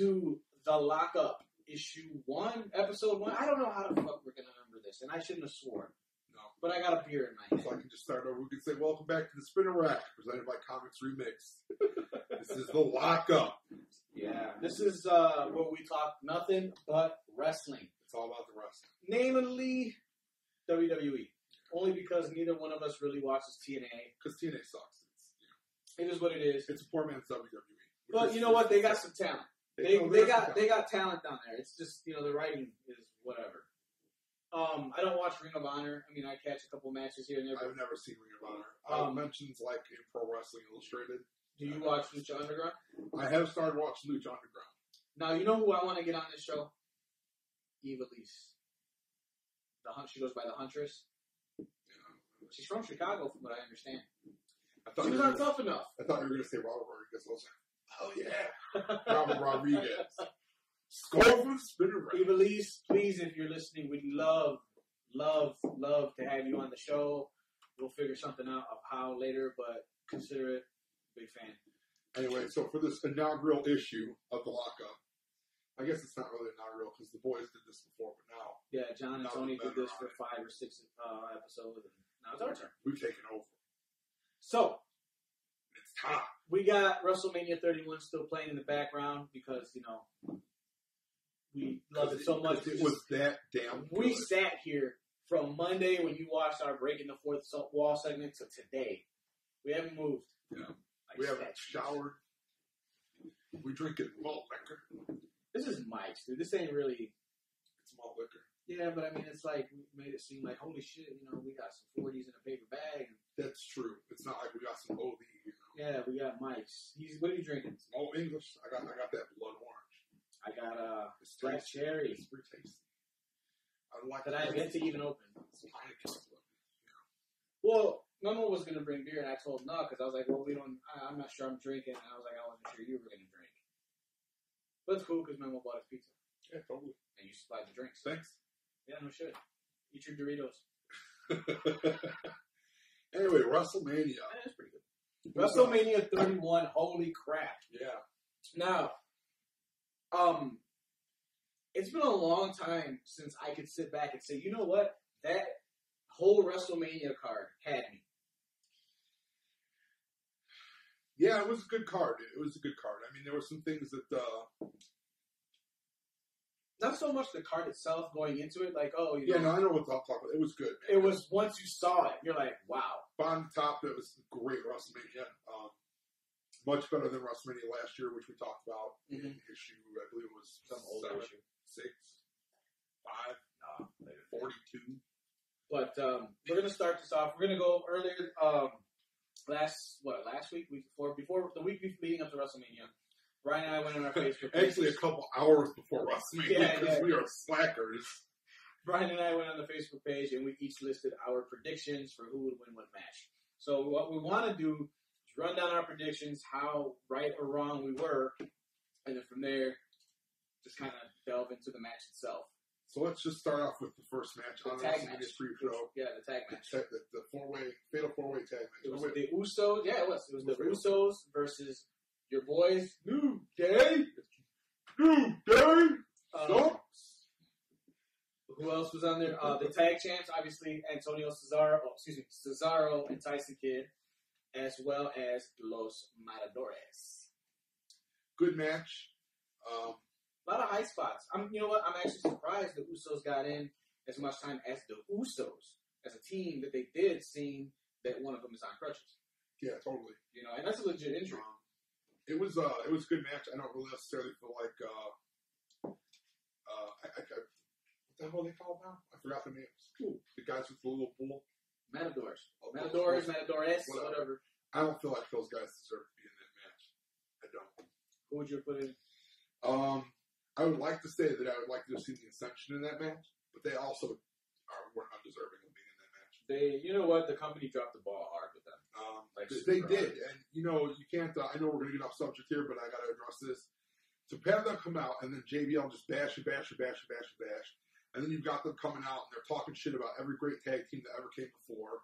to the lockup issue one, episode one. I don't know how the fuck we're gonna remember this, and I shouldn't have sworn, No. but I got a beer in my hand. So I can just start over. We can say, Welcome back to the Spinner Rack, presented by Comics Remix. this is the lockup. Yeah, this is uh, where we talk nothing but wrestling, It's all about the wrestling. namely WWE. Only because neither one of us really watches TNA. Because TNA sucks. It's, you It is what it is. it's a poor man's WWE. But you know what? They got some talent. They, they got they got talent down there. It's just you know the writing is whatever. Um, I don't watch Ring of Honor. I mean, I catch a couple matches here and there. I've never seen Ring of Honor. Uh, Um, mentions like in Pro Wrestling Illustrated. do you watch Lucha Underground? I have started watching Lucha Underground. Now you know who I want to get on this show. Eva Lise. The hunt. She goes by the Huntress. Know. She's from Chicago, from what I understand. I thought She you was were not tough enough. I thought you were going to say Robert Rodriguez. I was like, oh yeah, Robert Rodriguez. Score for the Spinner Rack. Please, if you're listening, we'd love, love, love to have you on the show. We'll figure something out of how later, but consider it. Big fan. Anyway, so for this inaugural issue of the lockup, I guess it's not really inaugural because the boys did this before, but now Yeah, John and Tony did this better for five or six uh, episodes, and now it's our turn. we've taken over. So It's time. we got WrestleMania 31 still playing in the background because you know we love it so much. It was that damn. we sat here from Monday when you watched our breaking the fourth wall segment to today. We haven't moved. Yeah. Like We haven't showered. We drinking malt liquor. This is Mike's, dude. This ain't really. It's malt liquor. Yeah, but I mean, it's like we made it seem like holy shit. You know, we got some forties in a paper bag. That's true. It's not like we got some OD. Yeah, we got Mike's. He's what are you drinking? Oh, English. I got. I got that blood orange. I got uh It's black tasty. cherry It's pretty tasty. I like that I have yet to even open. It's Heineken's look. Well, Memo was gonna bring beer, and I told no because I was like, well, we don't. I, I'm not sure I'm drinking. And I was like, I wasn't sure you were gonna drink. But it's cool because Memo bought us pizza Yeah, totally. and you supplied the drinks. Thanks. Yeah, no shit. Eat your Doritos. anyway, WrestleMania. Yeah, that's pretty good. WrestleMania 31. Holy crap! Yeah. Now, um, it's been a long time since I could sit back and say, you know what, that whole WrestleMania card had me. Yeah, it was a good card. It was a good card. I mean, there were some things that uh, Not so much the card itself going into it, like, oh, you Yeah, know, no, I know what to talk about. It was good. it was once you saw it, you're like, wow. on top. It was great WrestleMania. Um, much better than WrestleMania last year, which we talked about in Mhm. issue. I believe it was Some old seven, issue. six, five, No, later. forty-two. But um, we're gonna start this off. We're gonna go earlier. Um, last what? Last week, week before, before the week leading up to WrestleMania. Brian and I went on our Facebook. page. Actually, a couple hours before WrestleMania Yeah, because yeah. we are slackers. Brian and I went on the Facebook page and we each listed our predictions for who would win what match. So what we want to do is run down our predictions, how right or wrong we were, and then from there, just kind of delve into the match itself. So let's just start off with the first match The on tag match. pre-show. Yeah, the tag match. The, the, the four-way, fatal four-way tag match. It was Oh, the Usos. Yeah, it was. It was the Was Usos versus your boys, New Day. New Day Um. Who else was on there? Uh, the tag champs, obviously Antonio Cesaro, oh, excuse me, Cesaro and Tyson Kidd, as well as Los Matadores. Good match. Um, A lot of high spots. I'm, you know what? I'm actually surprised the Usos got in as much time as the Usos as a team that they did, seeing that one of them is on crutches. yeah, totally. You know, and that's a legit injury. Um, it was uh, it was a good match. I don't really necessarily feel like uh, uh, I, I, I, what the hell are they called now? I forgot the names. Who? The guys with the little bull. Matadors, Oh, Matadors, Matadores, Whatever. whatever. I don't feel like those guys deserve to be in that match. I don't. Who would you put in? Um, I would like to say that I would like to have seen the Ascension in that match, but they also are, weren't undeserving of being in that match. They, you know what? The company dropped the ball hard with them. Um, Like they, they hard. did, and you know you can't. Uh, I know we're going to get off subject here, but I got to address this. To have them come out and then JBL just bash and bash and bash and bash and bash, and then you've got them coming out and they're talking shit about every great tag team that ever came before.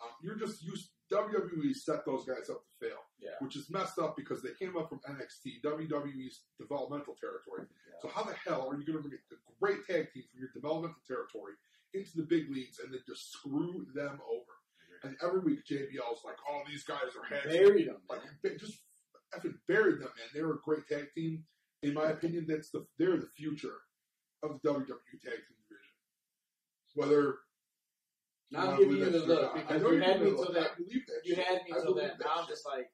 Um, you're just used. WWE set those guys up to fail, Yeah. which is messed up because they came up from NXT, WWE's developmental territory. Yeah. So how the hell are you going to bring a great tag team from your developmental territory into the big leagues and then just screw them over? And every week JBL's like, "Oh, these guys are handsome." Buried them. Like ba- just effing buried them, man. They were a great tag team. In my opinion, that's the they're the future of the WWE tag team division. Whether Now I'm wanna giving you the that look not. Because you you had me do. till that. that. You shit. had me I till believe that. Now I'm just like,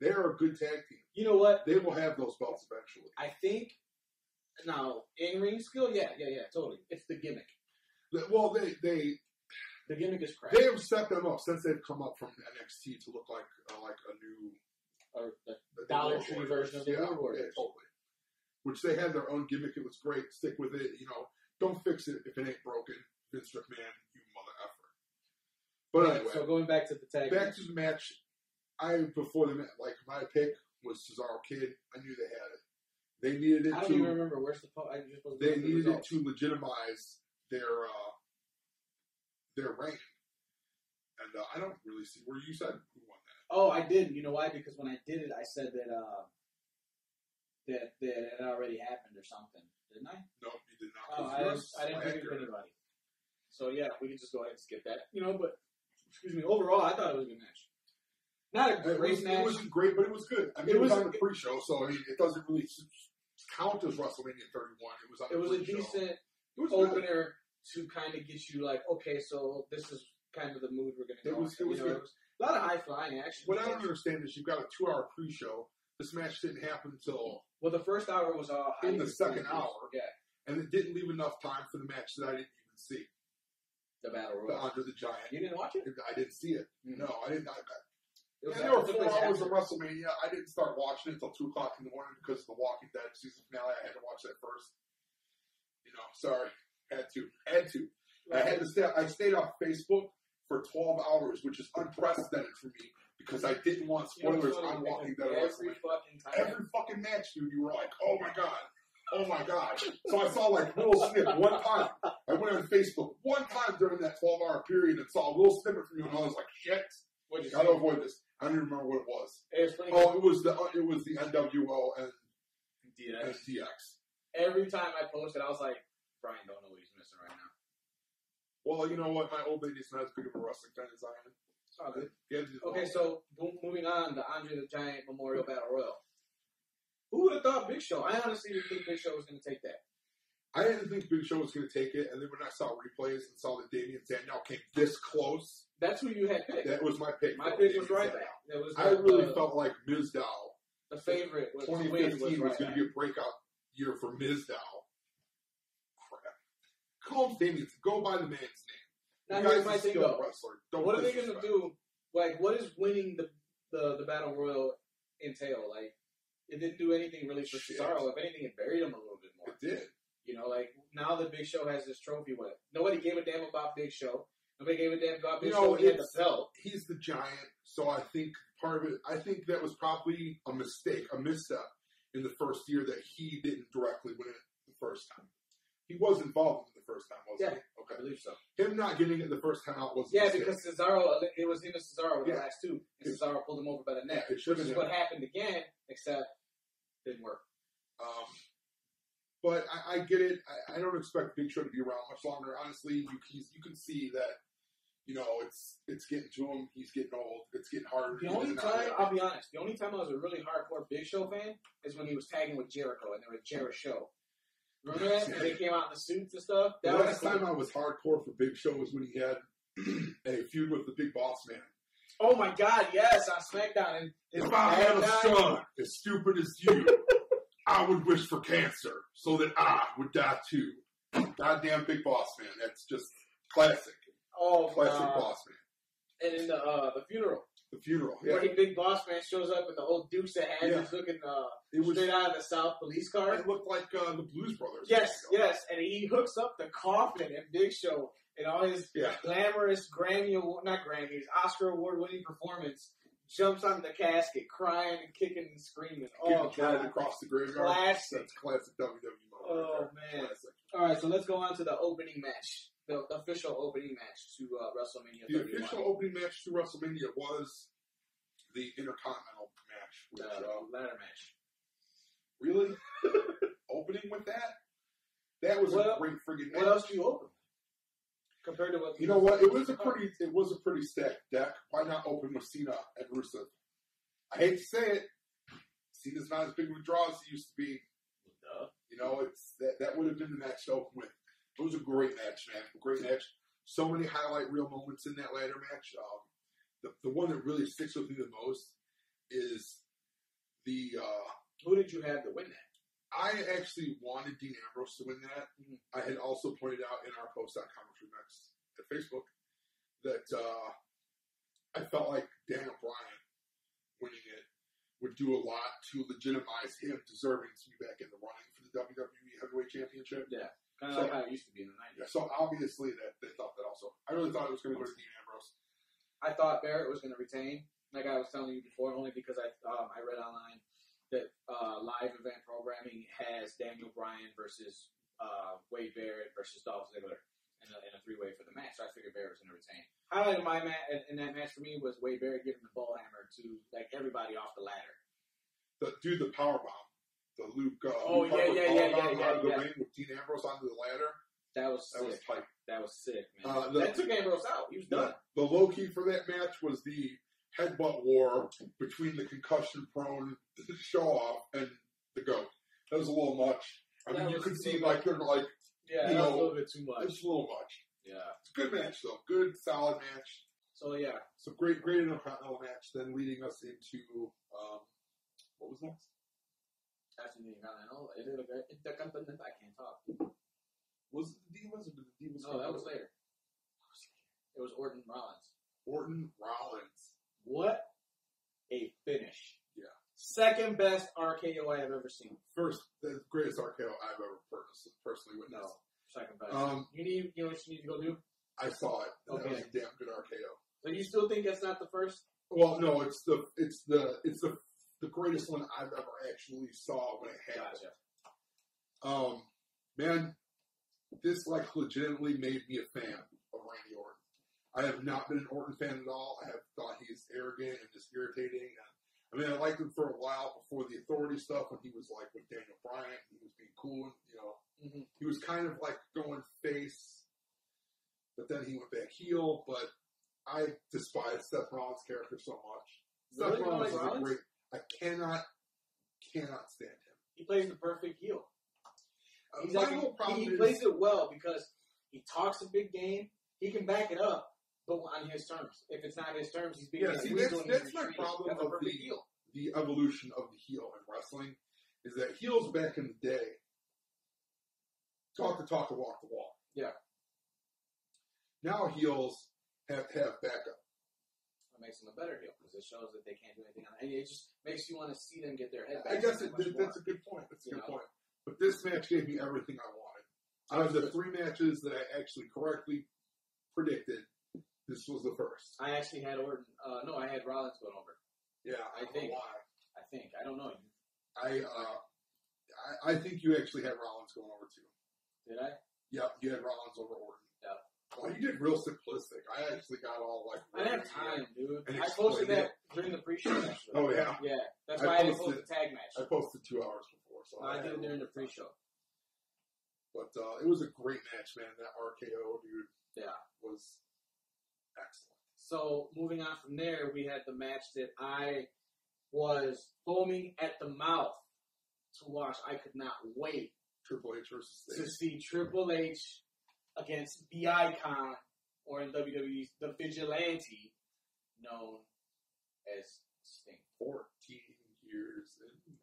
They are a good tag team. you know what? They will have those belts eventually. I think now in ring skill, yeah, yeah, yeah, totally. It's the gimmick. Well, they they The gimmick is crap. they have set them up since they've come up from NXT to look like uh, like a new or the Dollar Tree version of the yeah, Road Warriors. Yeah, totally. Which they had their own gimmick. It was great. Stick with it. You know, don't fix it if it ain't broken. Vince McMahon, you mother effer. But Right, anyway, so going back to the tag. back to the match. I before the match, like my pick was Cesaro Kidd. I knew they had it. They needed it I don't to. even remember where's the. Po- I just They at the needed it to legitimize their uh, their reign. And uh, I don't really see where you said who won that. Oh, I didn't. You know why? Because when I did it, I said that uh, that that it already happened or something, didn't I? No, you did not. Oh, I didn't. was I didn't pick it anybody. So yeah, we can just go ahead and skip that. You know, but excuse me. Overall, I thought it was a good match. Not a It, great was, match. it wasn't great, but it was good. I mean, It it, was, was- on the pre-show, so I mean, it doesn't really count as WrestleMania 31. It was on it was a pre-show. decent It was good. To kind of get you like, okay, so this is kind of the mood we're going to It go. was- it was You know, it was a lot of high flying action. What I don't understand is you've got a two-hour pre-show. This match didn't happen until, Well, the first hour was all In the second hour. Yeah, and it didn't leave enough time for the match that I didn't even see. the battle The royal. Andre the Giant. You didn't watch it? I didn't see it. Mm. No, I didn't. I, I, It was and there were four hours of. WrestleMania. I didn't start watching it until two o'clock in the morning because of the Walking Dead season finale. I had to watch that first. You know, sorry, had to, had to. I had to stay. I stayed off Facebook for twelve hours, which is unprecedented for me because I didn't want You know spoilers on Walking Dead. Every fucking time. Every fucking match, dude, you were like, "Oh my god." Oh my god! So I saw like little snip one time. I went on Facebook one time during that twelve hour period and saw a little snippet from you, and I was like, "Shit, What'd you gotta avoid this." I don't even remember what it was. It was. Oh, it was the uh, it was the NWO and, Yeah. and DX. Every time I posted, I was like, Brian don't know what he's missing right now. Well, you know what? My old lady's not as big of a wrestling fan as I am. It's. Yeah, Okay, so moving on, the Andre the Giant Memorial Battle Royal. Who would have thought Big Show? I honestly didn't think Big Show was going to take that. I didn't think Big Show was going to take it, and then when I saw replays and saw that Damien Sandow came this close, That's who you had picked. that was my pick. My pick was right Sandow. back. That was I the, really the, felt like Mizdow the favorite was 2015 was was, going to be a breakout year for Mizdow. Call him Damien. Go by the man's name. Now the here's my thing though. wrestler. Don't What are they going to do? Like, what is winning the, the the Battle Royal entail? Like, it didn't do anything really for Shit. Cesaro. If anything, it buried him a little bit more. It did. You know, like now the Big Show has this trophy with it. Nobody gave a damn about Big Show. Nobody gave a damn about Big You Show. know, when He had the belt. He's the giant, so I think part of it. I think that was probably a mistake, a misstep in the first year that he didn't directly win it the first time. He was involved in it the first time, wasn't Yeah. he? I Okay. believe so. Him not getting it the first time out was Yeah, because Cesaro, it was him and Cesaro with Yeah. the last two, and It- Cesaro pulled him over by the neck, Yeah, it should which have is what happened again, except didn't work. Um, but I, I get it. I, I don't expect Big Show to be around much longer. Honestly, you you can see that. You know, it's it's getting to him. He's getting old. It's getting harder. The only get him out time, I'll be honest, the only time I was a really hardcore Big Show fan is when he was tagging with Jericho and they were Jericho Show. Remember that? And they came out in the suits and stuff. The That was last cool. time I was hardcore for Big Show was when he had a feud with the Big Boss Man. Oh my God, yes, on SmackDown. And If I had a died. son as stupid as you, I would wish for cancer so that I would die too. Goddamn Big Boss Man. That's just classic. Oh, Classic uh, Boss Man. and in the uh, the funeral, The funeral. where Yeah. he big boss man shows up with the old Dukes of Hazzard Yeah. looking uh, It was. straight out of the South police car. It looked like uh, the Blues Brothers. Yes, yes, and he hooks up the coffin and Big Show and all his Yeah. glamorous Grammy award, not Grammys, Oscar award winning performance. Jumps on the casket, crying and kicking and screaming. Oh god! across the graveyard. Classic. That's classic WWE. moment Oh, right man. Classic. All right, so let's go on to the opening match. The official opening match to uh, WrestleMania The 31. official opening match to WrestleMania was the Intercontinental match. Which, uh, uh, ladder match. really? opening with that? That was Well, a great friggin' match. What match. else do you open? Compared to what You know what? It was a pretty it was a pretty stacked deck. Why not open with Cena and Rusev? I hate to say it. Cena's not as big of a draw as he used to be. Duh. You know, it's that that would have been the match to open with. It was a great match, man. A great match. So many highlight reel moments in that ladder match. Um, the the one that really sticks with me the most is the uh, Who did you have to win that? I actually wanted Dean Ambrose to win that. Mhm. I had also pointed out in our post on Comics Remixed at Facebook that uh, I felt like Daniel Bryan winning it would do a lot to legitimize him deserving to be back in the running for the WWE Heavyweight Championship. Kind of So- like how it used to be in the 90s. Yeah, so obviously that they thought that also. I really thought it was going to go to Dean Ambrose. I thought Barrett was going to retain, like I was telling you before, only because I um, I read online that uh, live event programming has Daniel Bryan versus uh, Wade Barrett versus Dolph Ziggler in a, in a three way for the match. So I figured Barrett was going to retain. Highlight of my match in that match for me was Wade Barrett giving the Bull Hammer to like everybody off the ladder. The dude, the power bomb, the Luke. Uh, Oh, Luke yeah, yeah, yeah, yeah, out of the yeah. ring with Dean Ambrose onto the ladder. That was That was sick. tight. That was sick, man. Uh, the- that took Ambrose out. He was done. The, the low key for that match was the headbutt war between the concussion prone show off and the goat. That was a little much. I mean, you could see like they're like Yeah, You know, a little bit too much. it's a little much. Yeah. It's a good match though. Good solid match. So yeah, So great, great intercontinental match. Then leading us into um, what was next? The Intercontinental, Intercontinental, I can't talk. Was it the Divas or did the Divas? No, that was later. It was Orton Rollins. Orton Rollins. What a finish! Yeah. Second best RKO I have ever seen. First, the greatest RKO I've ever pers- personally No, second best. Um, you need, you know what you need to go do. I saw it. That Okay. was a damn good RKO. So you still think that's not the first? Well, no, it's the it's the it's the the greatest one I've ever actually saw when it happened. Gotcha. Um, man, this like legitimately made me a fan of Randy Orton. I have not been an Orton fan at all. I have thought he's arrogant and just irritating. And, I mean, I liked him for a while before the authority stuff when he was like with Daniel Bryan. He was being cool, and you know, Mhm. he was kind of like going face, but then he went back heel. But I despise Seth Rollins' character so much. Really? Seth Rollins like is a great. I cannot, cannot stand him. He plays the perfect heel. Uh, He's like, problem he is- plays it well because he talks a big game. He can back it up, but on his terms. If it's not his terms, he's being Yeah, see, that's- that's my problem That's of the- heel. the evolution of the heel in wrestling is that heels back in the day talk the talk and walk the walk. Yeah. Now heels have to have backup. What makes them a better heel because it shows that they can't do anything on it. And it just makes you want to see them get their head back. I guess it, much more. that's a good point. That's a You good know? point. But this match gave me everything I wanted. Out of the three matches that I actually correctly predicted, this was the first. I actually had Orton. Uh, no, I had Rollins going over. Yeah, I don't know think. why. I think. I don't know. I, uh, I I think you actually had Rollins going over too. Did I? Yep, you had Rollins over Orton. Well, you did real simplistic. I actually got all like. I didn't have time, dude. I posted that during the pre-show. Actually. Oh yeah, Yeah, that's I why I, didn't post posted- the tag match. I posted two hours before, so I had did it during the little bit of time. pre-show. But uh, it was a great match, man. That RKO dude Yeah. was excellent. So moving on from there, we had the match that I was foaming at the mouth to watch. I could not wait Triple H versus to see Triple H against the icon, or in WWE, the vigilante, known as Sting. Fourteen years in.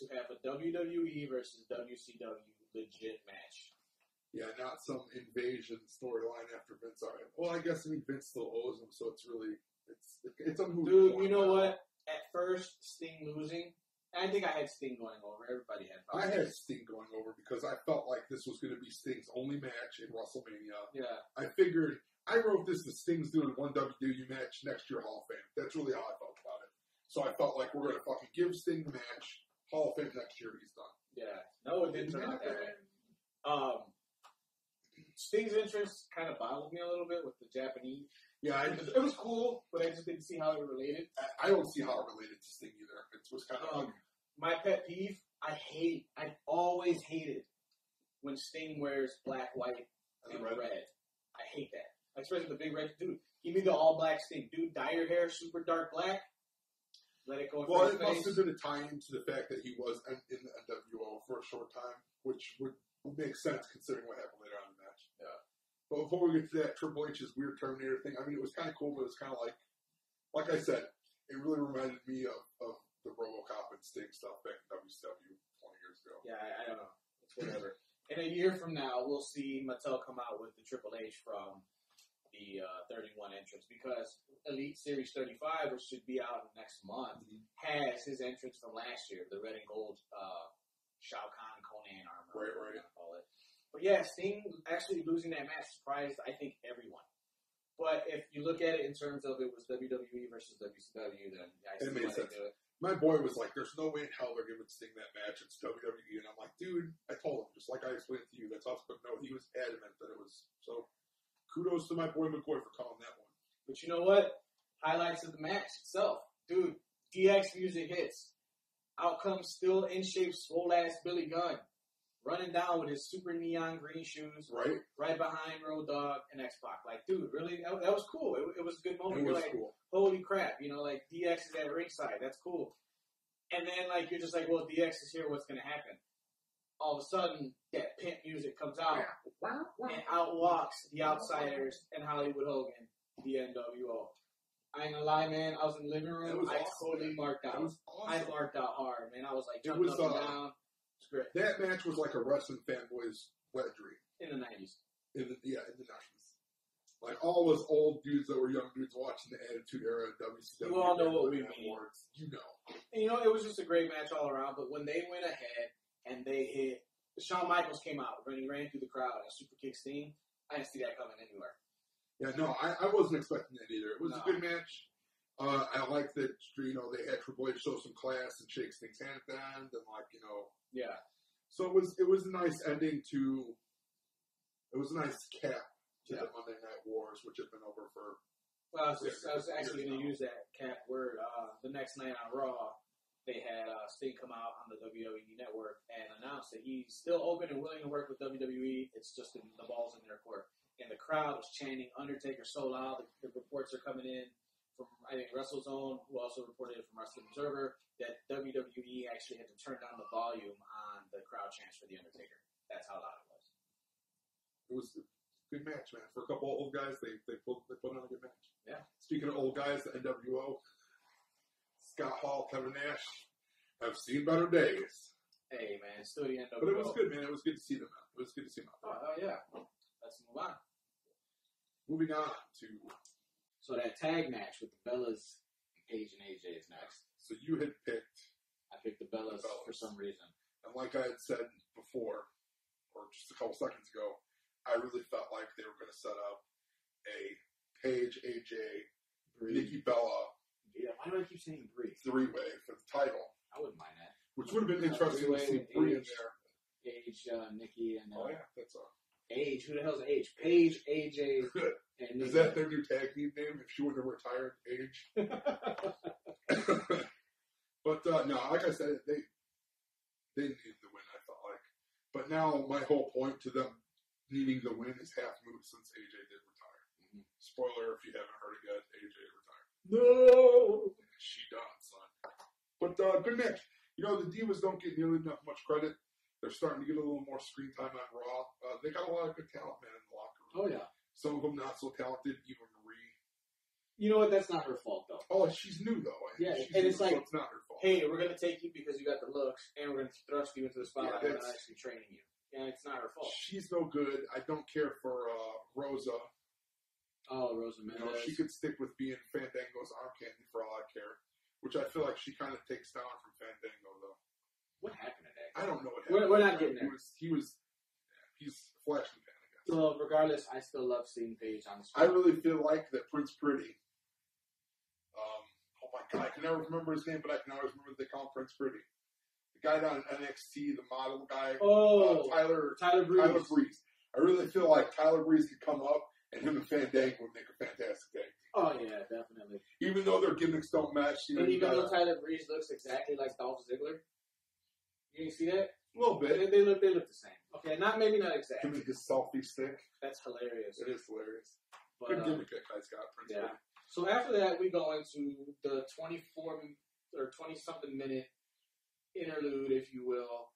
To have a WWE versus WCW legit match. Yeah, not some invasion storyline after Vince. All right. Well, I guess I mean Vince still owes him, so it's really it's it's unwho. Dude, you know what? At first, Sting losing, I think I had Sting going over. Everybody had. I had Sting going over because I felt like this was going to be Sting's only match in WrestleMania. Yeah. I figured I wrote this as Sting's doing one WWE match next year Hall of Fame. That's really how I felt about it. So I felt like we're gonna fucking give Sting the match Hall of Fame next year. He's done. Yeah. No, it didn't turn out that way. Um, Sting's entrance kind of boggled me a little bit with the Japanese. Yeah, I, It was cool, but I just didn't see how it related. I- I don't see how it related to Sting either. It was kind of Um, my pet peeve, I hate, I always hated when Sting wears black, white, and Red. red. I hate that. Especially the big red dude. Give me the all black Sting. Dude, dye your hair super dark black. Let it go Well, it of his must have been a tie-in to the fact that he was in in the NWO for a short time, which would, would make sense considering what happened later on in the match. Yeah. But before we get to that Triple H's weird Terminator thing, I mean, it was kind of cool, but it was kind of like, like I said, it really reminded me of, of the RoboCop and Sting stuff back in WCW 20 years ago. Yeah, I, I don't know. It's whatever. In a year from now, we'll see Mattel come out with the Triple H from the uh, 31 entrance because Elite Series 35, which should be out next month, Mhm. has his entrance from last year, the red and gold uh, Shao Kahn Conan armor. Right, right. Call it. But yeah, Sting actually losing that match surprised, I think, everyone. But if you look at it in terms of it was WWE versus WCW, then I see It why they do it. My boy was like, "There's no way in hell they're giving Sting that match. It's WWE." And I'm like, "Dude, I told him just like I explained to you. That's us." But no, he was adamant that it was. So, kudos to my boy McCoy for calling that one. But you know what? Highlights of the match itself. Dude, DX music hits. Out comes still in shape, swole ass Billy Gunn. Running down with his super neon green shoes, Right? right behind Road Dogg and X Pac. Like, dude, really? That, that was cool. It, it was a good moment. It You're like, cool. holy crap, you know, like DX is at ringside. That's cool. And then, like, you're just like, well, DX is here. What's going to happen? All of a sudden, that pimp music comes out, and out walks the Outsiders and Hollywood Hogan, the NWO. I ain't gonna lie, man. I was in the living It room. was I awesome, totally man. marked That out. was I marked out hard, man. I was like It jumping was, up and uh, down. It's great That match was like a wrestling fanboy's wet dream. in the '90s. In the, yeah, in the nineties. Like all those old dudes that were young dudes watching the Attitude Era of WCW. You all know what we Awards, mean. You know. And, you know, it was just a great match all around. But when they went ahead and they hit, Shawn Michaels came out when he ran through the crowd and super kick Sting. I didn't see that coming anywhere. Yeah, no, I, I wasn't expecting that either. It was No. a good match. Uh, I like that you know they had Triple H show some class and shake Sting's hand at the end, and like you know, Yeah, so it was it was a nice ending to. It was a nice cap to Yeah. the Monday Night Wars, which had been over for well, I was, just, I was actually going to use that cap word. Uh, the next night on Raw, they had uh, Sting come out on the WWE Network and announce that he's still open and willing to work with WWE. It's just in, the balls in their court. And the crowd was chanting Undertaker so loud. The, the reports are coming in from I think WrestleZone, who also reported it from Wrestling Observer, that WWE actually had to turn down the volume on the crowd chants for the Undertaker. That's how loud it was. it was a good match, man. For a couple of old guys, they they put they put on a good match. Yeah. Speaking of old guys, the NWO, Scott Hall, Kevin Nash have seen better days, Hey man, still the NWO. but it was good, man. It was good to see them out. It was good to see them Oh, out. oh yeah. Let's move on. Moving on to So that tag match with the Bellas, Paige and AJ is next. so you had picked, I picked the Bellas, Bellas. for some reason. and like I had said before, or just a couple seconds ago, I really felt like they were going to set up a Paige, AJ, Nikki Bella Yeah, why do I keep saying Brie? three way for the title, I wouldn't mind that. which would have been interesting to see Brie in there. Age, uh, Nikki, and uh, Oh yeah, that's all. Age. Who the hell's Age? Paige, AJ, and. Is that their new tag team name? If she wouldn't have retired, age. but uh, no, like I said, they they needed the win. I felt like, but now my whole point to them needing the win is half moot since AJ did retire. Mhm. Spoiler if you haven't heard it yet, AJ retired. no. She done, son. But uh, good match. You know the Divas don't get nearly enough much credit. They're starting to get a little more screen time on Raw. Uh, they got a lot of good talent, man, in the locker room. Oh yeah. Some of them not so talented. Eva Marie. You know what? That's not her fault though. Oh, she's new though. Yeah, she's and new, it's so like, it's not her fault. Hey, we're gonna take you because you got the looks, and we're gonna thrust you into the spotlight Yeah, without actually training you. And it's not her fault. She's no good. I don't care for uh, Rosa. Oh, Rosa You know, she could stick with being Fandango's arm candy for all I care. Which I feel like she kind of takes down from Fandango though. What happened? I don't know what We're- we're not getting He there. was he was yeah, he's a flash in the pan, So regardless, I still love seeing Paige on the screen. I really feel like that Prince Pretty. Um, oh my god, I can never remember his name, but I can always remember they call him Prince Pretty. The guy down in NXT, the model guy, oh, uh, Tyler Tyler Breeze. Tyler Breeze. I really feel like Tyler Breeze could come up and him and Fandango would make a fantastic thing. Oh yeah, definitely. Even though their gimmicks don't match, you know, And even though gotta, Tyler Breeze looks exactly like Dolph Ziggler, you didn't see that? a little They, bit. they look they look the same. Okay, not maybe not exactly. exactly. and his selfie stick. That's hilarious. It is hilarious. But, Good uh, gimmick that guy's got. Prince yeah. William. So after that, we go into the 24 or 20 something minute interlude, if you will,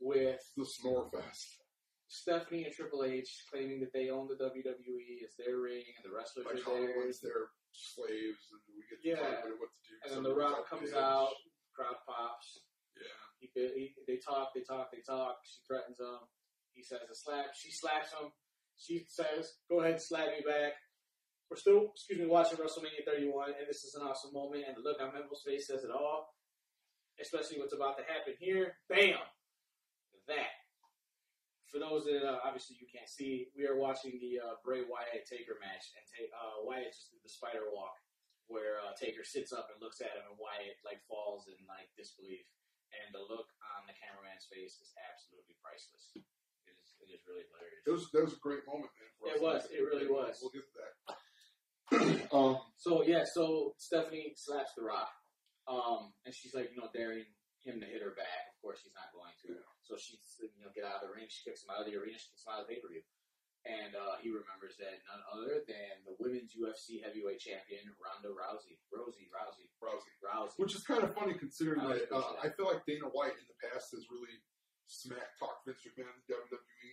with The Snore Fest. Stephanie and Triple H claiming that they own the WWE, it's their ring, and the wrestlers Like are theirs. their slaves, and we get to Yeah. what to do. And then The Rock comes out, crowd pops. He, he, they talk, they talk, they talk. She threatens him. He says a slap. She slaps him. She says, "Go ahead, and slap me back." We're still, excuse me, watching WrestleMania 31, and this is an awesome moment. And the look on Memble's face says it all, especially what's about to happen here. Bam, that. For those that uh, obviously you can't see, we are watching the uh, Bray Wyatt Taker match, and ta- uh, Wyatt just did the spider walk, where uh, Taker sits up and looks at him, and Wyatt like falls in like disbelief and the look on the cameraman's face is absolutely priceless. It is, it is really hilarious. It was, that was a great moment, man. for It us. was. It really was. We'll get to that. um, So yeah, so Stephanie slaps the Rock, um, and she's like, you know, daring him to hit her back. Of course, he's not going to. Yeah. So she's, you know, get out of the ring. She kicks him out of the arena. She kicks him out of the pay per view. And uh, he remembers that none other than the women's UFC heavyweight champion Ronda Rousey, Rosie Rousey, Rousey. Rousey. Which is kind of funny considering I that uh, I feel like Dana White in the past has really smack talked Vince McMahon in WWE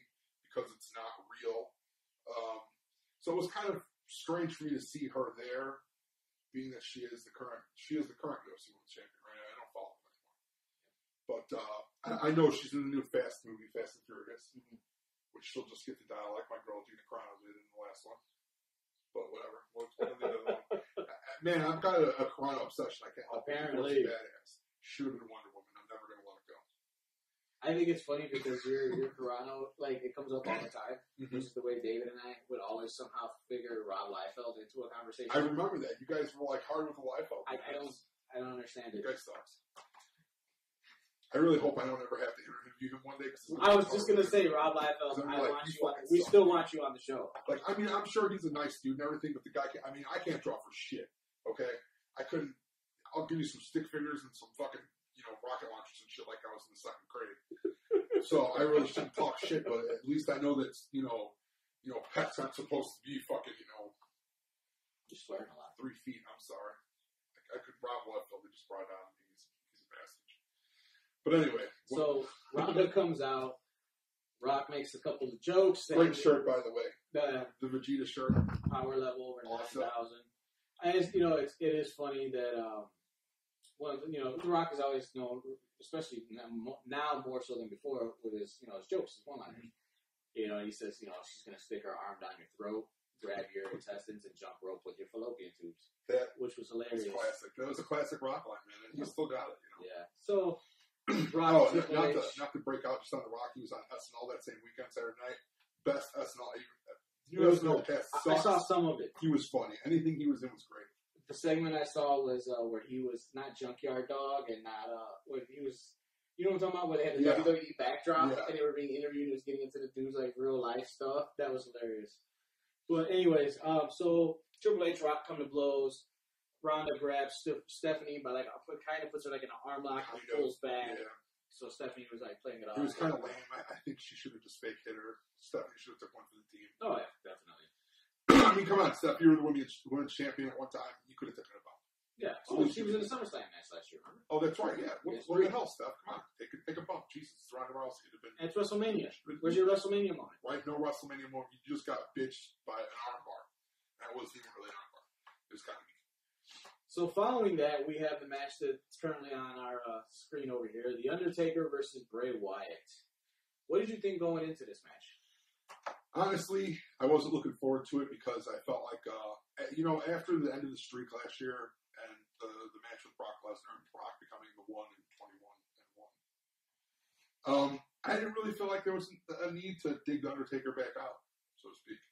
because it's not real. Um, so it was kind of strange for me to see her there, being that she is the current she is the current UFC Women's Champion. Right? I don't follow her anymore, but uh, I, I know she's in the new Fast movie, Fast and Furious, Mhm. Which she'll just get to die like my girl Gina Carano did in the last one. But whatever. What's one of the other one? Man, I've got a, a Carano obsession. I can't help it. Apparently. Badass. Wonder Woman. I'm never gonna let it go. I think it's funny because your your Carano, like it comes up all the time. Mm-hmm. which is the way David and I would always somehow figure Rob Liefeld into a conversation. I remember that. You guys were like hard with the Liefeld. I, I don't, I don't understand You it. guys sucks. I really hope I don't ever have to him one day. I was just gonna say Rob Liefeld. Um, I'm like, want you you. On, we suck. still want you on the show. Like, I mean, I'm sure he's a nice dude and everything, but the guy, can, I mean, I can't draw for shit. Okay, I couldn't. I'll give you some stick figures and some fucking, you know, rocket launchers and shit like I was in the second grade. so I really shouldn't talk shit, but at least I know that you know, you know, pets aren't supposed to be fucking, you know, You're swearing a lot. three feet. I'm sorry. I, I could Rob Liefeld. They just brought it out. He's he's a bastard. But anyway, So Ronda comes out. Rock makes a couple of jokes. great shirt by the way. The The Vegeta shirt. power level over Awesome. thousand. And it's, you know, it's, it is funny that um, well, you know, The Rock is always you know, especially now more so than before with his you know his jokes, his one liners. You know, he says, you know, she's gonna stick her arm down your throat, grab your intestines, and jump rope with your fallopian tubes, That which was was hilarious. classic. That was a classic rock line, man. And he still got it. You know. Yeah. So Oh, Rock not, Triple not, H. to, not to break out just on the Rockies He was on SNL that same weekend, Saturday night. Best SNL. It was good. cast I, I saw some of it. He was funny. Anything he was in was great. The segment I saw was uh, where he was not Junkyard Dog and not uh, where he was. You know what I'm talking about? Where they had the Yeah. WWE backdrop Yeah. and they were being interviewed. and was getting into the dude's like real life stuff. That was hilarious. But anyways, um, so Triple H Rock come to blows. Ronda grabs Ste- Stephanie by like kind of puts her like in an arm lock and pulls back. Yeah. So Stephanie was like playing it off. He was kind of lame. I, I think she should have just fake hit her. Stephanie should have took one for the team. Oh yeah, definitely. I mean, come on, Steph. You were the women's, women's champion at one time. You could have taken it out. Yeah. Oh, Oh, she was in the SummerSlam match last year. Remember? Oh, that's right. Yeah. What, Yes, what the hell, Steph? Come on, take a take a bump. Jesus, it's Ronda Rousey. It'd have been it's WrestleMania. Where's your WrestleMania moment? right. No WrestleMania moment. You just got bitched by an armbar. That wasn't even really an armbar. It was kind of So following that, we have the match that's currently on our uh, screen over here: The Undertaker versus Bray Wyatt. What did you think going into this match? Honestly, I wasn't looking forward to it because I felt like, uh, you know, after the end of the streak last year and the, the match with Brock Lesnar and Brock becoming the one in twenty-one and one, um, I didn't really feel like there was a need to dig the Undertaker back out, so to speak.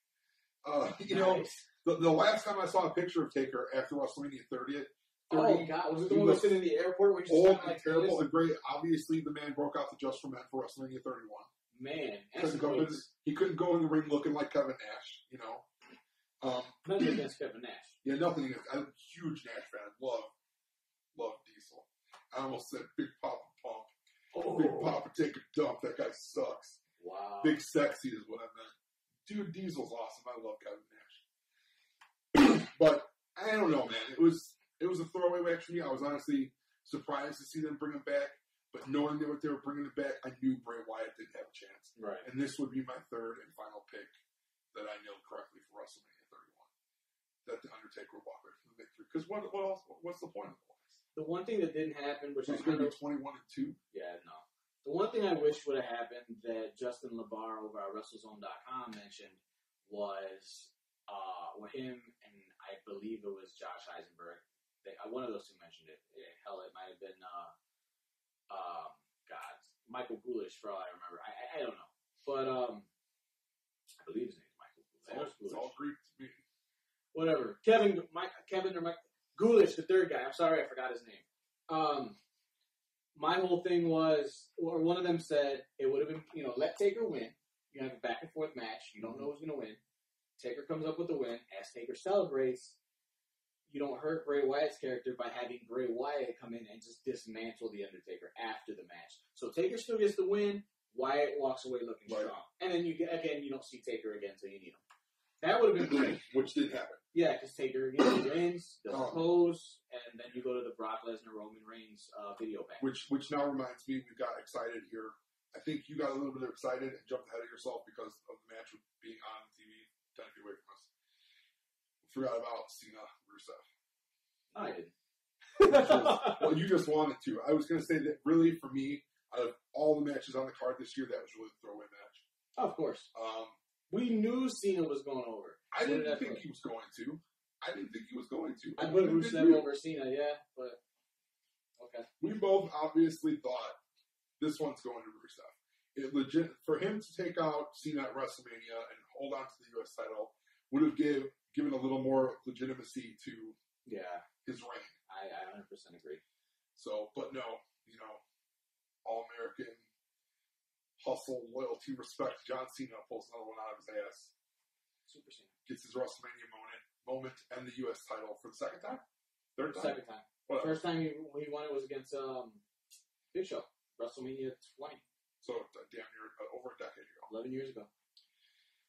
Uh, you know, the, the last time I saw a picture of Taker after WrestleMania 30th, oh god, was it the he one was that's sitting in the airport you old and like terrible this? and great. Obviously, the man broke out the Just for Men for WrestleMania 31. man, Couldn't go in, he couldn't go in the ring looking like Kevin Nash, you know. Um, Nothing against Kevin Nash. yeah, nothing against. I'm a huge Nash fan. Love, love Diesel. I almost said Big Papa Pump. Oh, Big Papa take a dump. That guy sucks. wow. Big Sexy is what I meant. Dude, Diesel's awesome. I love Kevin Nash. but I don't know, man. It was it was a throwaway match for me. I was honestly surprised to see them bring him back. But knowing that what they were bringing him back, I knew Bray Wyatt didn't have a chance. Right. And this would be my third and final pick that I nailed correctly for WrestleMania 31. That the Undertaker would walk away from the victory. Because what, what else? What's the point of all this? The one thing that didn't happen, which is going to be 21 and two. Yeah, no. The one thing I wish would have happened that Justin LaBar over at WrestleZone.com mentioned was uh, well, him and I believe it was Josh Eisenberg. They, uh, one of those two mentioned it. Yeah, hell, it might have been uh, um, God, Michael Gulish for all I remember. I, I, I don't know, but um, I believe his name is Michael It's all, it's all Greek to me. Whatever. Kevin, Mike, Kevin or Mike Gulish, the third guy. I'm sorry, I forgot his name. Um, my whole thing was, or one of them said it would have been, you know, let Taker win. You have a back and forth match. You don't know who's going to win. Taker comes up with the win. As Taker celebrates, you don't hurt Bray Wyatt's character by having Bray Wyatt come in and just dismantle the Undertaker after the match. So Taker still gets the win. Wyatt walks away looking Right. strong, and then you get again, you don't see Taker again until you need him. That would have been great. Which didn't happen. Yeah, because Taker wins, does Oh. pose, and then you go to the Brock Lesnar Roman Reigns uh, video bank. Which which now reminds me, we got excited here. I think you got a little bit excited and jumped ahead of yourself because of the match being on TV ten feet away from us. Forgot about Cena Rusev. I didn't. Well, you just wanted to. I was going to say that really for me, out of all the matches on the card this year, that was really the throwaway match. of course, Um, we knew Cena was going over. I did didn't think put- he was going to. I didn't think he was going to. I put Rusev over Cena, yeah, but okay. We both obviously thought this one's going to Rusev. It legit for him to take out Cena at WrestleMania and hold on to the U.S. title would have give, given a little more legitimacy to Yeah, his reign. I, I 100% agree. So, but no, you know, all American hustle, loyalty, respect. John Cena pulls another one out of his ass, Super Cena. gets his WrestleMania moment, moment, and the U.S. title for the second time, third time. Second time. Whatever. First time he, he won it was against um, Big Show, WrestleMania 20, So uh, damn near uh, over a decade ago. 11 years ago.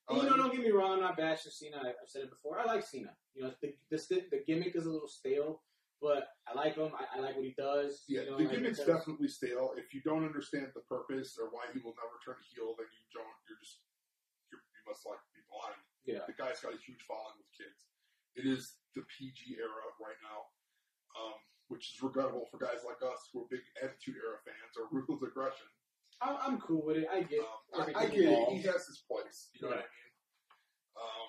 Uh, you know, don't get me wrong. I'm not bashing Cena. I- I've said it before. I like Cena. You know, the the, the gimmick is a little stale, but I like him. I, I like what he does. Yeah, you know, the like gimmick's definitely stale. If you don't understand the purpose or why he will never turn heel, then you don't. You're just you're, you must like be blind. Yeah. The guy's got a huge following with kids. It is the PG era right now, um, which is regrettable for guys like us who are big Attitude Era fans or Ruthless Aggression. I'm, I'm cool with it. I get. Um, I, I get it. He has his place. You know what I mean? Um,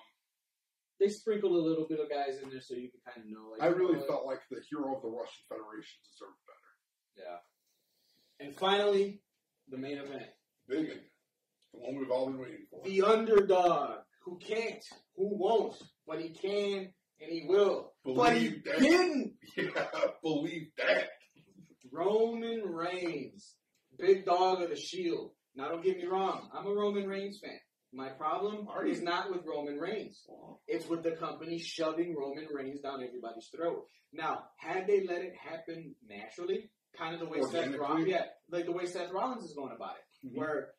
They sprinkled a little bit of guys in there so you can kind of know. Like, I really what? felt like the hero of the Russian Federation deserved better. Yeah. And finally, the main event. Big one. The one we've all been waiting for. The underdog who can't, who won't, but he can and he will. but he Believe that. didn't. Yeah, believe that. Roman Reigns, big dog of the Shield. Now, don't get me wrong. I'm a Roman Reigns fan. My problem is not with Roman Reigns. It's with the company shoving Roman Reigns down everybody's throat. Now, had they let it happen naturally, kind of the way Seth Organically? Rollins, yeah, like the way Seth Rollins is going about it, Mhm. where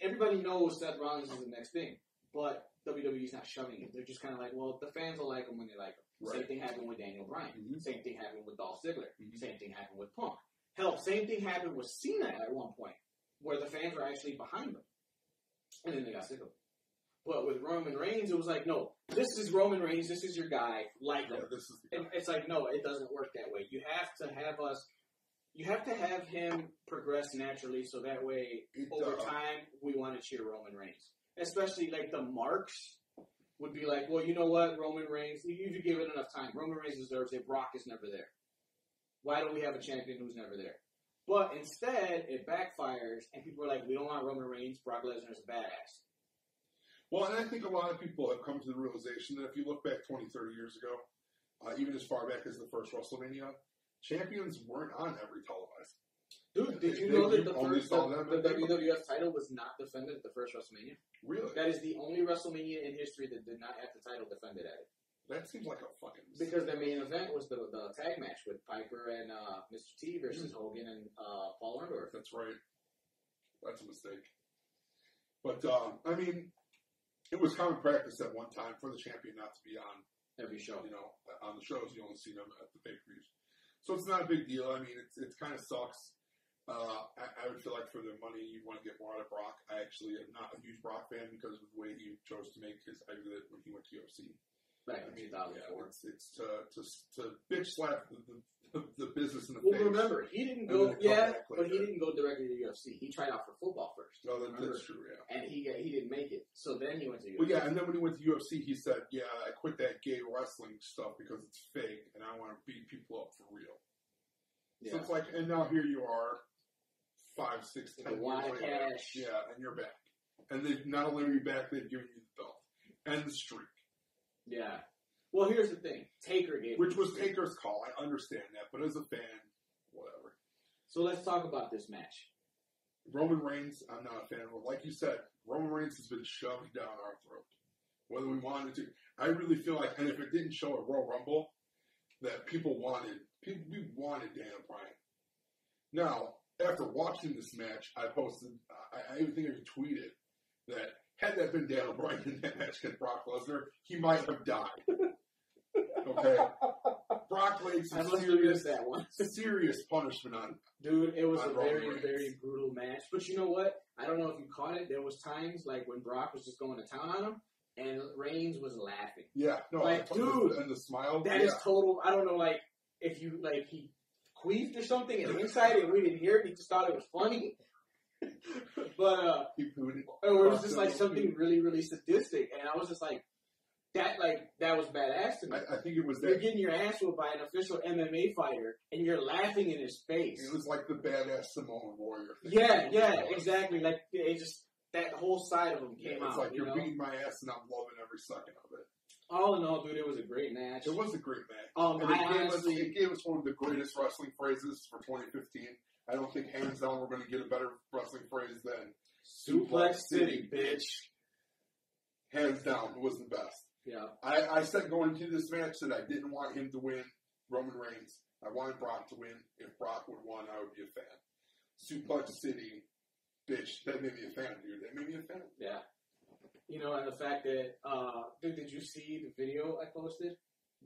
everybody knows Seth Rollins is the next thing, but WWE's not shoving it. They're just kind of like, well, the fans will like him when they like him. Same thing happened with Daniel Bryan. Mhm. Same thing happened with Dolph Ziggler. Mhm. Same thing happened with Punk. Hell, same thing happened with Cena at one point, where the fans were actually behind him, and then they got sick of him. But with Roman Reigns, it was like, no, this is Roman Reigns. This is your guy. Like him. this is the And it's like, no, it doesn't work that way. You have to have us. You have to have him progress naturally, so that way, It, over uh, time, we want to cheer Roman Reigns. Especially like the marks would be like, well, you know what, Roman Reigns, if you give it enough time, Roman Reigns deserves it. Brock is never there. Why don't we have a champion who's never there? But instead, it backfires, and people are like, we don't want Roman Reigns. Brock Lesnar is a badass. Well, and I think a lot of people have come to the realization that if you look back 20, 30 years ago, uh, even as far back as the first WrestleMania, champions weren't on every televised. Dude, did you They- know that the first the, the? WWF title was not defended at the first WrestleMania? Really? That is the only WrestleMania in history that did not have the title defended at it. That seems like a fucking. Because their main event was the, the tag match with Piper and uh, Mr. T versus Hogan and uh, Paul Orndorff. That's right. That's a mistake. But um, I mean, it was common practice at one time for the champion not to be on Every show. you know, on the shows. You only see them at the pay per views. So it's not a big deal. I mean, it's, it kind of sucks. Uh, I, I would feel like for the money, you want to get more out of Brock. I actually am not a huge Brock fan because of the way he chose to make his exit when he went to UFC. Back in mean, 2004. yeah, it's, it's to, to, to bitch slap the, the, the business in the Well, face. remember, he didn't go. Yeah, but he didn't go directly to UFC. He tried out for football first, No, that, that's true, yeah. and he he didn't make it. So then he went to UFC. Well, yeah, and then when he went to UFC, he said, "Yeah, I quit that gay wrestling stuff because it's fake, and I want to beat people up for real." So Yeah. it's like, and now here you are, five, six, ten the years later. cash. Yeah, and you're back. And they not only are you back, they've given you the belt and the streak, Yeah. Well, here's the thing. Taker gave which was. Taker's call. I understand that, but as a fan, whatever. So let's talk about this match. Roman Reigns, I'm not a fan of. Like you said, Roman Reigns has been shoved down our throat, whether we wanted to. I really feel like, and if it didn't show at Royal Rumble, that people wanted, people we wanted Daniel Bryan. Now, after watching this match, I posted, I, I even think I tweeted that had that been Daniel Bryan in that match against Brock Lesnar, he might have died. Okay, Brock laid some serious, that one. serious punishment on him. Dude, it was a Roman very, Reigns. very brutal match. But you know what? I don't know if you caught it. There was times like when Brock was just going to town on him, and Reigns was laughing. Yeah, no, Like, dude, and the smile. That yeah. is total. I don't know, like if you like he queefed or something and inside and we didn't hear it. We just thought it was funny. but uh, He it. was just like something really, really sadistic, and I was just like, that, like that was badass to me. I, I think it was that. You're getting your ass whooped by an official MMA fighter, and you're laughing in his face. It was like the badass Samoan warrior. Thing. Yeah, yeah, exactly. Like it just that whole side of him Yeah, came it's out. like you you're know? beating my ass, and I'm loving every second of it. All in all, dude, it was a great match. It was a great match. Um, And it I gave, us, it gave us one of the greatest wrestling phrases for 2015. I don't think hands down we're going to get a better wrestling phrase than Suplex City, bitch. hands down. It was the best. Yeah, I, I said going into this match that I didn't want him to win Roman Reigns. I wanted Brock to win. If Brock would win, I would be a fan. Suplex City, bitch. That made me a fan, dude. That made me a fan. yeah. You know, and the fact that, uh, dude, did you see the video I posted?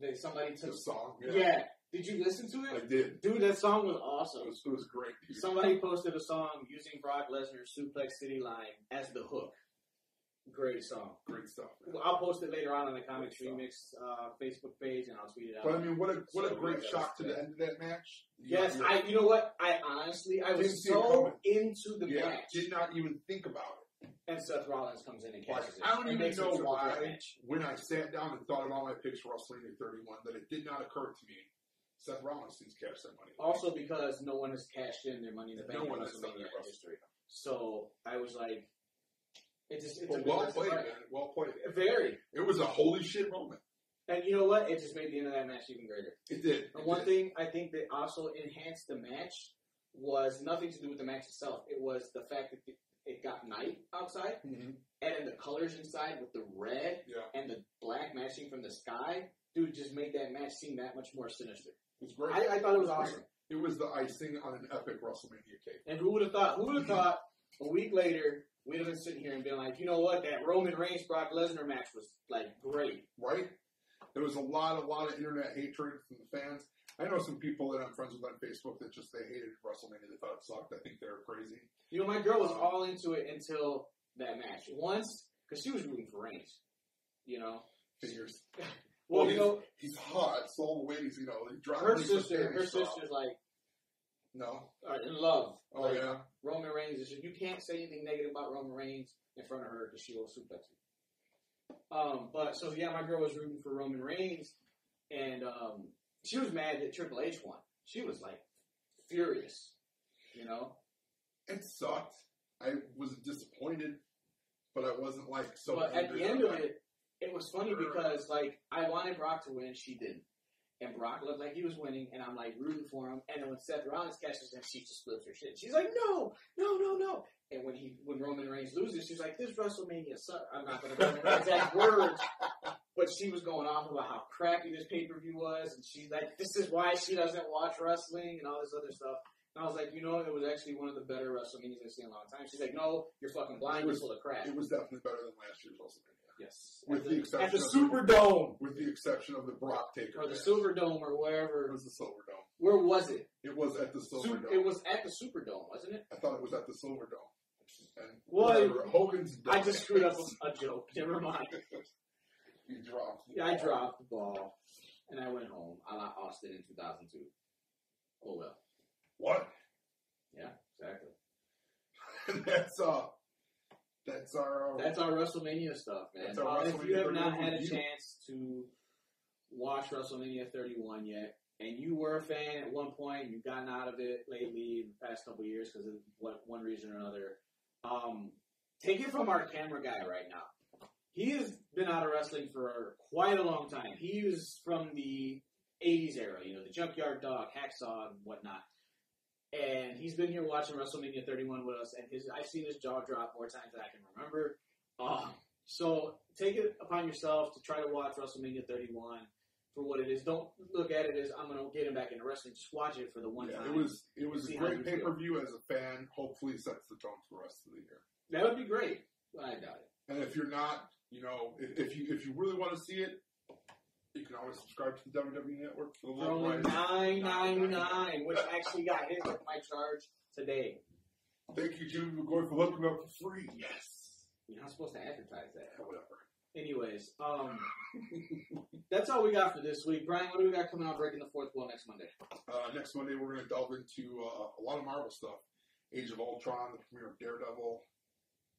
That somebody The took. song. Yeah. Did you listen to it? I did. Dude, that song was It awesome. was, it was great, dude. Somebody posted a song using Brock Lesnar's Suplex City line as the hook. Great song. Great stuff, man. I'll post it later on on the Comics Remix uh, Facebook page, and I'll tweet it out. But I mean, what a what a great shock to the end of that match. You- Yes, you- I. You know what? I honestly, I was so into the yeah, match, did not even think about it. and Seth Rollins comes in and Like, catches it. I don't even it know why. When I sat down and thought about my picks for WrestleMania 31, that it did not occur to me. Seth Rollins needs to cash that money. Also, because no one has cashed in their money in the bank No one has done that. history, so I was like, it just it's well good played, surprise. man. Well played. Very, It was a holy shit moment. and you know what? It just made the end of that match even greater. It did. And one did. thing I think that also enhanced the match was nothing to do with the match itself. It was the fact that it got night outside, Mhm. and then the colors inside with the red Yeah, and the black matching from the sky, dude, just made that match seem that much more sinister. It was great. I, I thought it was awesome. It was the icing on an epic WrestleMania cake. And who would have thought? Who would have thought a week later we'd have been sitting here and been like, you know what, that Roman Reigns Brock Lesnar match was like great. right? There was a lot, a lot of internet hatred from the fans. I know some people that I'm friends with on Facebook that just they hated WrestleMania. They thought it sucked. I think they were crazy. You know, my girl was all into it until that match. Once, because she was rooting for Reigns. You know, Figures. well, Well, you know, He's hot, so all the ways, you know, he dropped her sister, her stuff. sister's like No. are in love. Oh Like, yeah. Roman Reigns is you can't say anything negative about Roman Reigns in front of her because she will suplex you. Um, but so yeah, my girl was rooting for Roman Reigns, and um, she was mad that Triple H won. She was like furious, you know. It sucked. I was disappointed, but I wasn't like so. but at the end of it, it was funny because like I wanted Brock to win, she didn't, and Brock looked like he was winning, and I'm like rooting for him. And then when Seth Rollins catches him, she just flips her shit. She's like, no, no, no, no. And when he when Roman Reigns loses, she's like, this WrestleMania sucks. I'm not going to exact words, but she was going off about how crappy this pay per view was, and she's like, this is why she doesn't watch wrestling and all this other stuff. And I was like, you know, it was actually one of the better WrestleManias I've seen in a long time. She's like, no, you're fucking blind. You're full of crap. It was definitely better than last year's WrestleMania. Yes, With at the the, exception at the Superdome With the exception of the Brock Taker. or the match. Silverdome or wherever. It was the Silver Dome. Where was it? It was at the Silver Sup- Dome. it was at the Superdome, wasn't it? I thought it was at the Silver Dome. And Well, whatever, Hogan's. I just screwed up a, joke. Never mind. you dropped. the Yeah, I dropped the ball and I went home. I like Austin in 2002. Oh well. What? Yeah, exactly. that's uh, that's our. That's our WrestleMania stuff, man. That's our Uh, if you have not had a chance to watch WrestleMania 31 yet, and you were a fan at one point, you've gotten out of it lately in the past couple years because of one, one reason or another, um, take it from our camera guy right now. He has been out of wrestling for quite a long time. He was from the 80s era, you know, the Junkyard Dog, Hacksaw, and whatnot. And he's been here watching WrestleMania 31 with us, and his I've seen his jaw drop more times than I can remember. Um, so take it upon yourself to try to watch WrestleMania 31 for what it is. Don't look at it as I'm going to get him back into wrestling. Just watch it for the one yeah, time. it was it was a great pay per view as a fan. Hopefully, sets the tone for the rest of the year. that would be great. I doubt it. And if you're not, you know, if, if you if you really want to see it, you can always subscribe to the WWE Network for the For only price. nine ninety nine, which actually got hit with my charge today. Thank you, Jimmy McGoy, for hooking me up for free. Yes. You're not supposed to advertise that. Whatever. Anyways, um, that's all we got for this week. Brian, what do we got coming out breaking the fourth wall next Monday? Uh, next Monday, we're going to delve into uh, a lot of Marvel stuff. Age of Ultron, the premiere of Daredevil.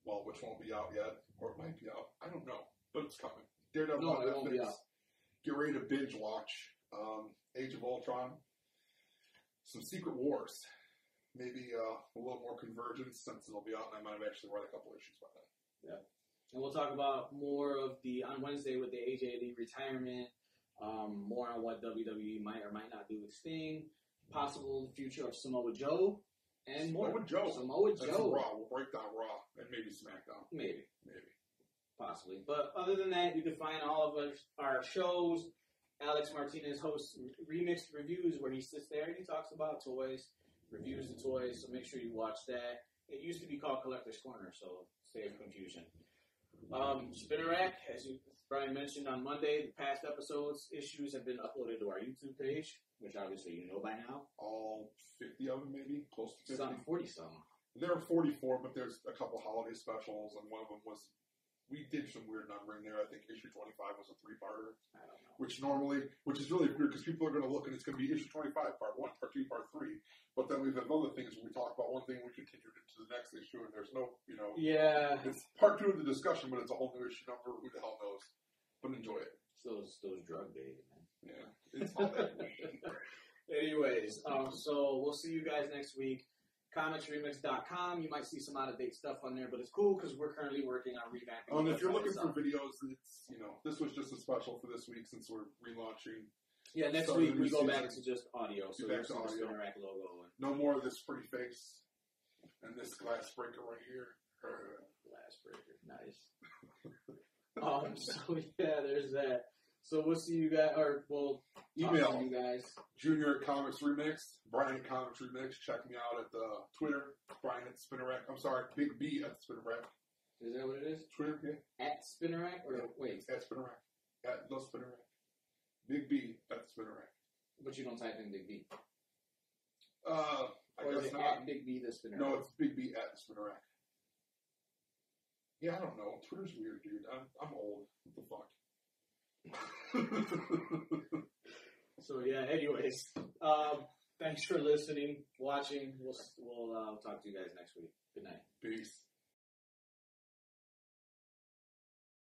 Well, which won't be out yet, or it might be out. I don't know, but it's coming. Daredevil No, on it won't be out. Get ready to binge watch um, Age of Ultron. Some Secret Wars. Maybe uh, a little more convergence since it'll be out, and I might have actually read a couple issues by then. Yeah, and we'll talk about more of the on Wednesday with the AJ Lee retirement, um, more on what WWE might or might not do with Sting, possible future of Samoa Joe, and more. Samoa Joe. Samoa That's Joe. Raw. We'll break down Raw and maybe SmackDown. Maybe. Maybe. Possibly. But other than that, you can find all of our, our shows. Alex Martinez hosts remixed reviews where he sits there and he talks about toys, reviews the toys. So make sure you watch that. It used to be called Collector's Corner, so save confusion. Um, Spinner Rack, as you Brian mentioned on Monday, the past episodes issues have been uploaded to our YouTube page, which obviously you know by now. All 50 of them, maybe? Close to 50? Some forty some. There are 44, but there's a couple holiday specials, and one of them was. We did some weird numbering there. I think issue 25 was a three parter, I don't know. which normally, which is really weird because people are going to look and it's going to be issue 25, part one, part two, part three. But then we've had other things when we talk about one thing, we continued into the next issue, and there's no, you know, Yeah, it's part two of the discussion, but it's a whole new issue number. Who the hell knows? But enjoy it. it's those those drug days, man. Yeah, it's all that. Anyways, um, so we'll see you guys next week. Comicsremix.com. You might see some out of date stuff on there, but it's cool because we're currently working on revamping. Um, if you're looking for videos, it's you know this was just a special for this week since we're relaunching. yeah, next week we go new back to just audio, so back to the audio. Spinner Rack logo and No more of this pretty face and this glass breaker right here. glass breaker. Nice. um, so yeah, there's that. So we'll see you guys, or we'll Email. you guys. Junior Comics Remix, Brian at Comics Remix. Check me out at the Twitter, Brian at Spinner Rack. I'm sorry, Big B at Spinner Rack. Is that what it is? Twitter, yeah, At Spinner Rack, or wait, at Spinner Rack. At the Spinner Rack. Big B at Spinner Rack. but you don't type in Big B, Uh, I or is guess it not. at Big B the Spinner? No, it's Big B at Spinner Rack. Yeah, I don't know. Twitter's weird, dude. I'm, I'm old. What the fuck? So yeah. Anyways, um, thanks for listening, watching. We'll we'll uh, talk to you guys next week. Good night. Peace.